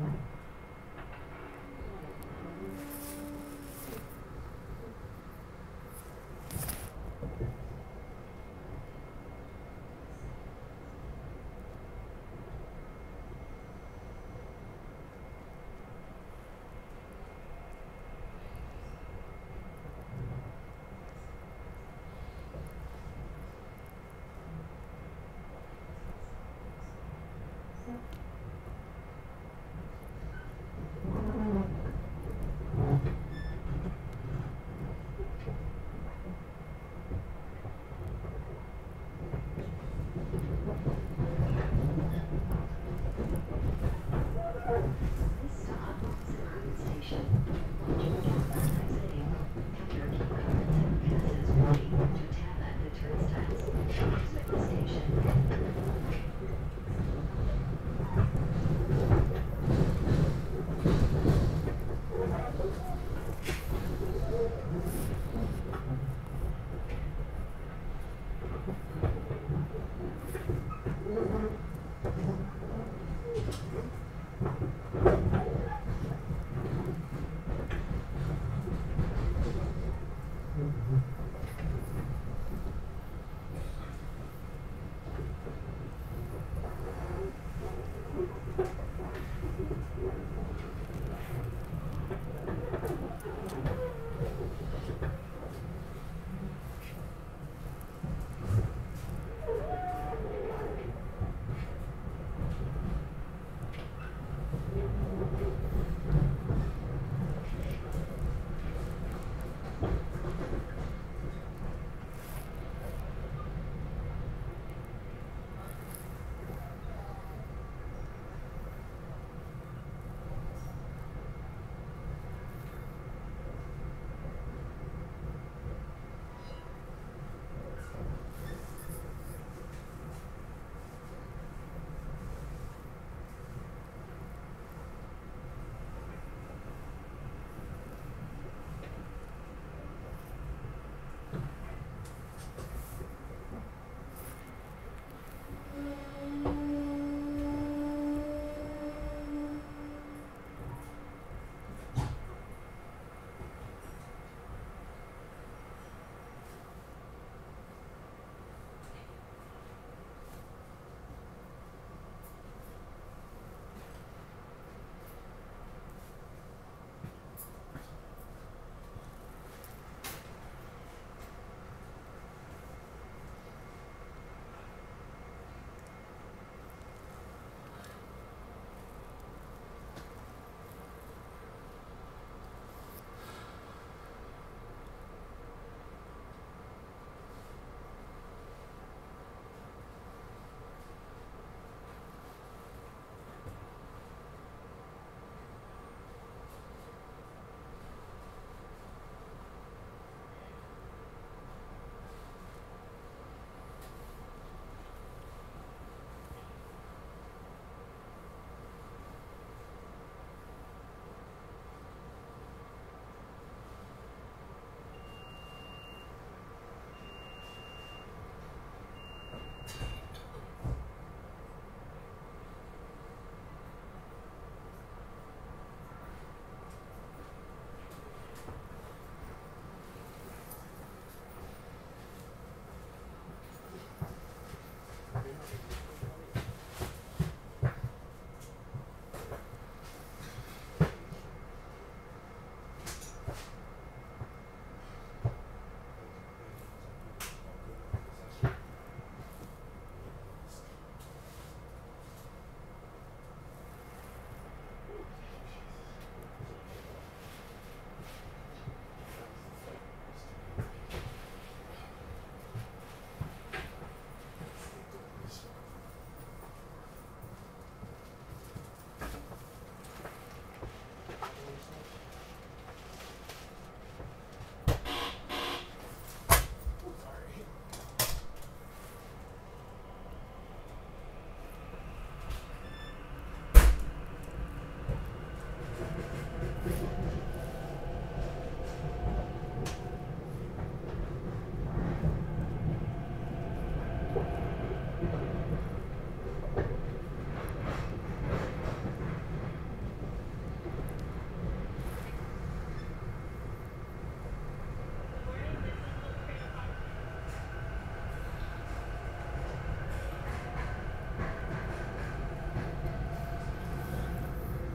Mm-hmm.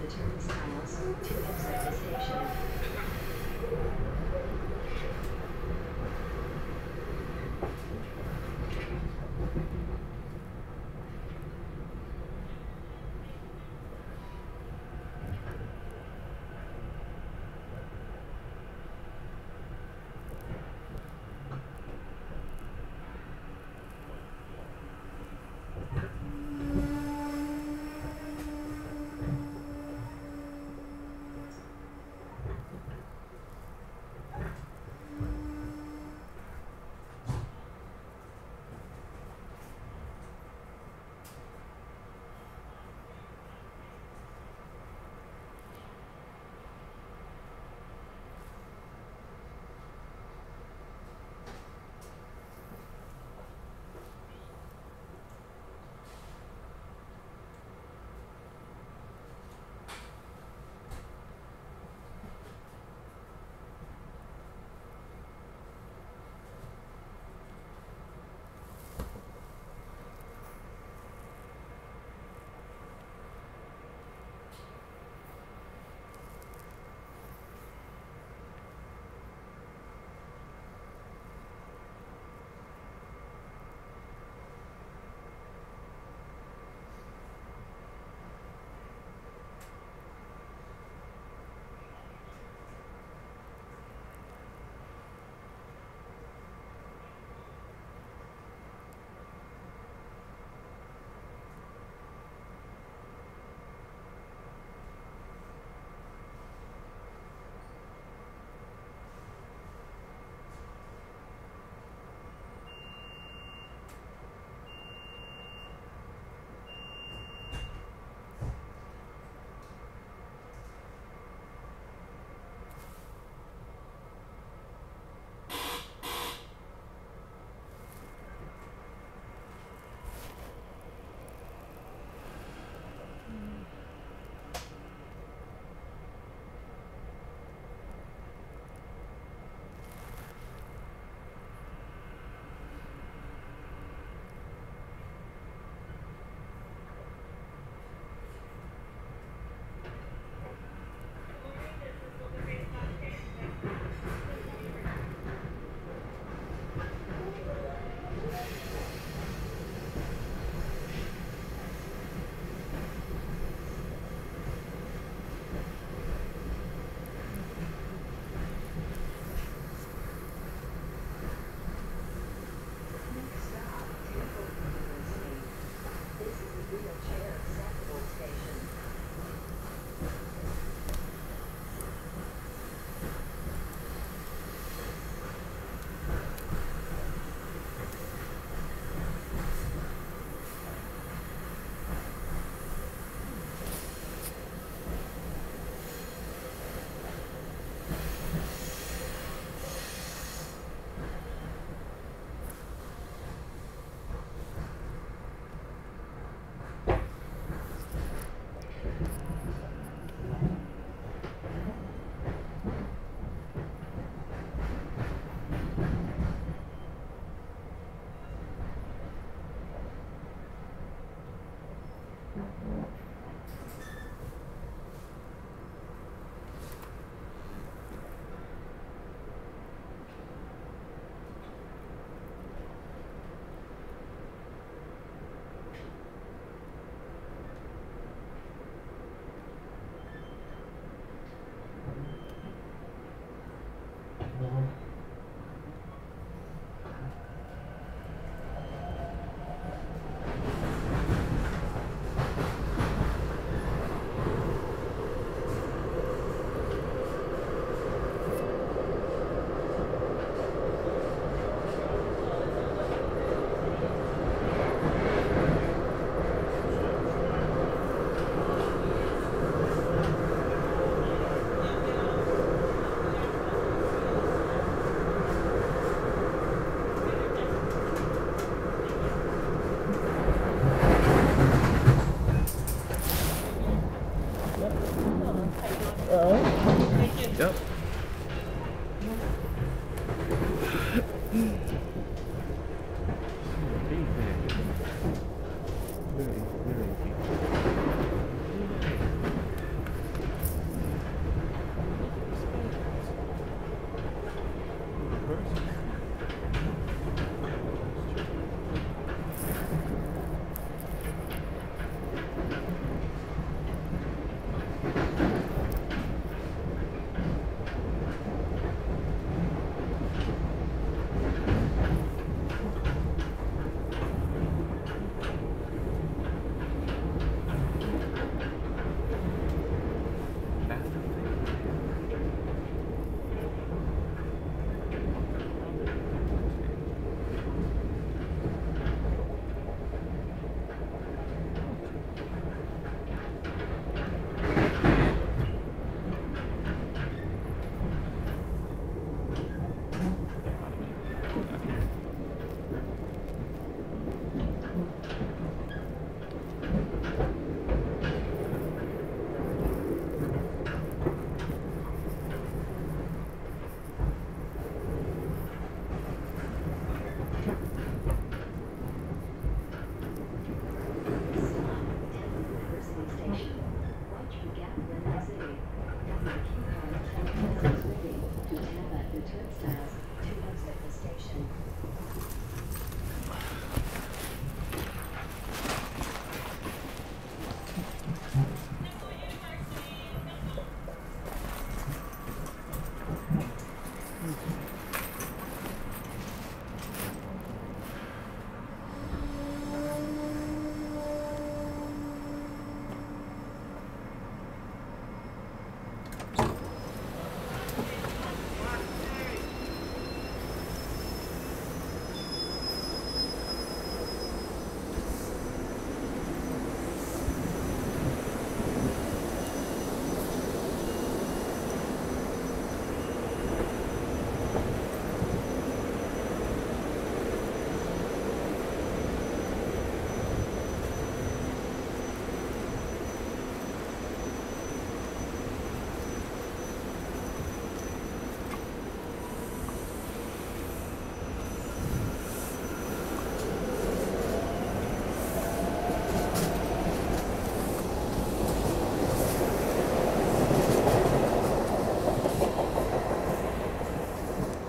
the turnstiles to exit the station. Yep.